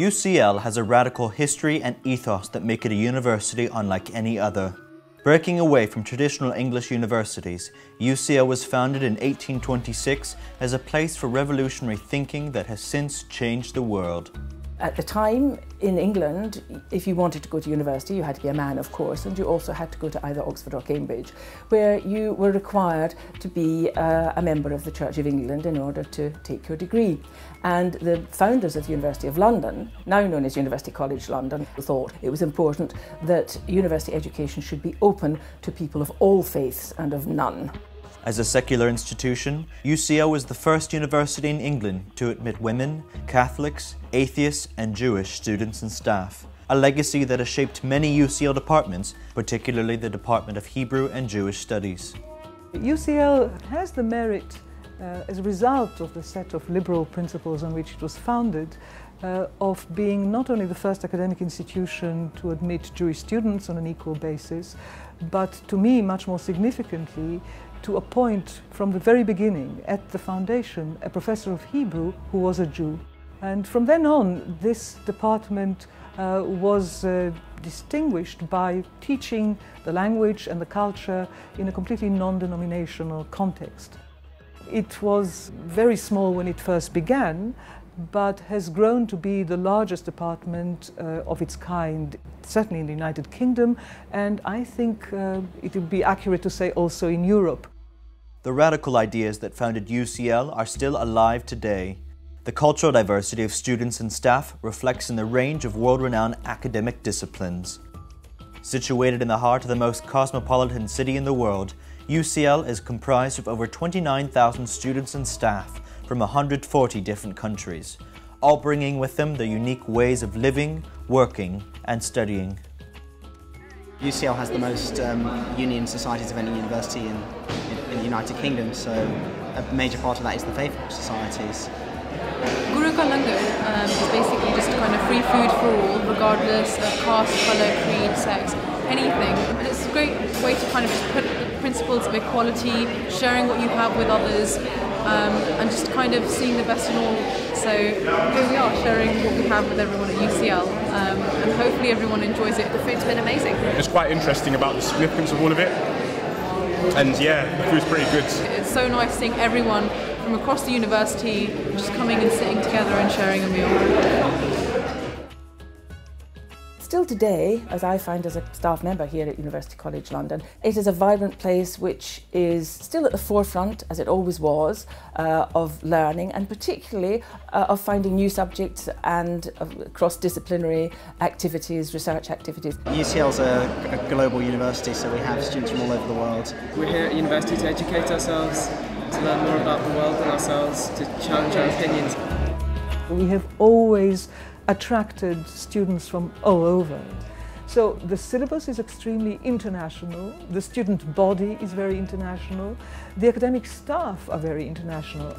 UCL has a radical history and ethos that make it a university unlike any other. Breaking away from traditional English universities, UCL was founded in 1826 as a place for revolutionary thinking that has since changed the world. At the time in England, if you wanted to go to university, you had to be a man, of course, and you also had to go to either Oxford or Cambridge, where you were required to be uh, a member of the Church of England in order to take your degree. And the founders of the University of London, now known as University College London, thought it was important that university education should be open to people of all faiths and of none. As a secular institution, UCL was the first university in England to admit women, Catholics, atheists, and Jewish students and staff. A legacy that has shaped many UCL departments, particularly the Department of Hebrew and Jewish Studies. UCL has the merit, uh, as a result of the set of liberal principles on which it was founded, uh, of being not only the first academic institution to admit Jewish students on an equal basis, but to me, much more significantly, to appoint from the very beginning at the foundation a professor of Hebrew who was a Jew. And from then on, this department uh, was uh, distinguished by teaching the language and the culture in a completely non-denominational context. It was very small when it first began, but has grown to be the largest department uh, of its kind, certainly in the United Kingdom, and I think uh, it would be accurate to say also in Europe. The radical ideas that founded UCL are still alive today. The cultural diversity of students and staff reflects in the range of world-renowned academic disciplines. Situated in the heart of the most cosmopolitan city in the world, UCL is comprised of over 29,000 students and staff from 140 different countries, all bringing with them their unique ways of living, working, and studying. UCL has the most um, union societies of any university in, in, in, the United Kingdom, so a major part of that is the faithful societies. Guru Ka um, is basically just kind of free food for all, regardless of caste, colour, creed, sex, anything. And it's a great way to kind of just put the principles of equality, sharing what you have with others, um, and just kind of seeing the best in all. So here we are sharing what we have with everyone at UCL, um, and hopefully everyone enjoys it. The food's been amazing. It's quite interesting about the significance of all of it, and yeah, the food's pretty good. It's so nice seeing everyone from across the university just coming and sitting together and sharing a meal. Still today, as I find as a staff member here at University College London, it is a vibrant place which is still at the forefront, as it always was, uh, of learning and particularly uh, of finding new subjects and uh, cross-disciplinary activities, research activities. UCL is a, a global university, so we have students from all over the world. We're here at university to educate ourselves, to learn more about the world and ourselves, to challenge our opinions. We have always attracted students from all over. So the syllabus is extremely international, the student body is very international, the academic staff are very international.